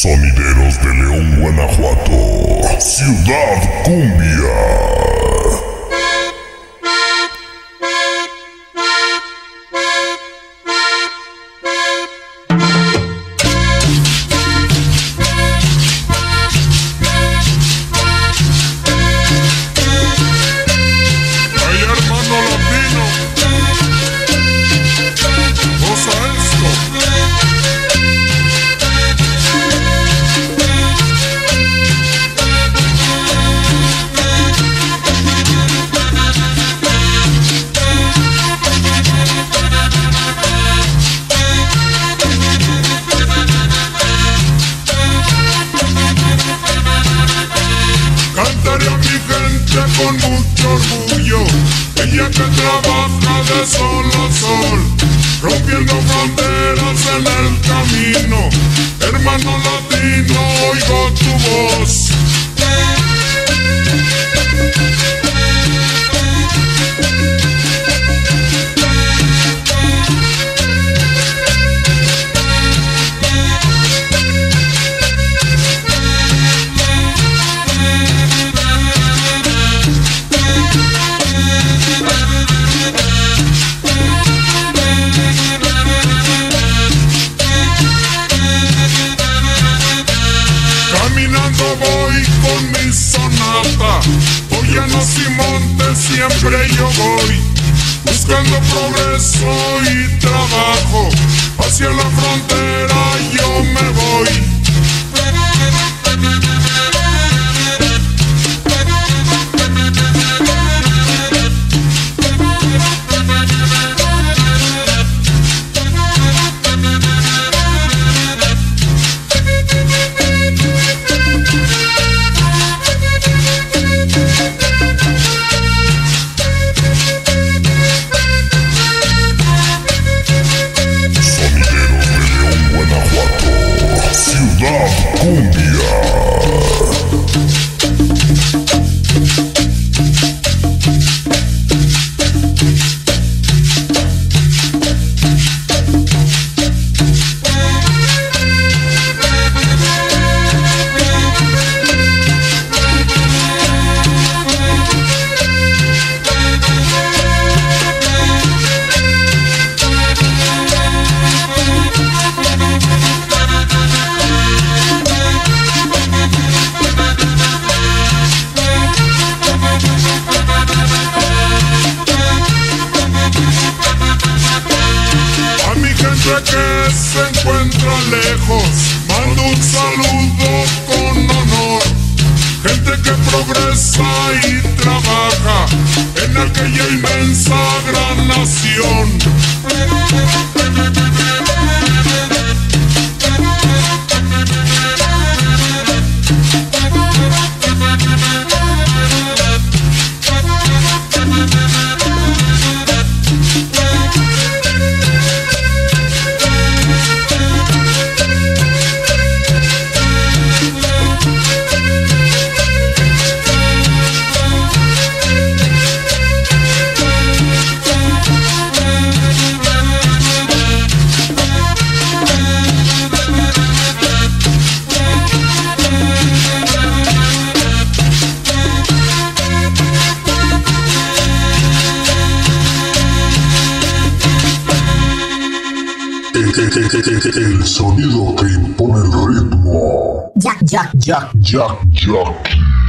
Sonideros de León, Guanajuato. Ciudad Cumbia. Con mucho orgullo, ella que trabaja de sol a sol, rompiendo fronteras en el camino. Hermano latino, oigo tu voz. Caminando voy con mi sonata, Llanos y montes siempre yo voy, buscando progreso y trabajo, hacia la frontera yo me voy. Gente que se encuentra lejos, mando un saludo con honor. Gente que progresa y trabaja en aquella inmensa gran nación. El sonido que impone el ritmo. Jack, Jack, Jack, Jack, Jack.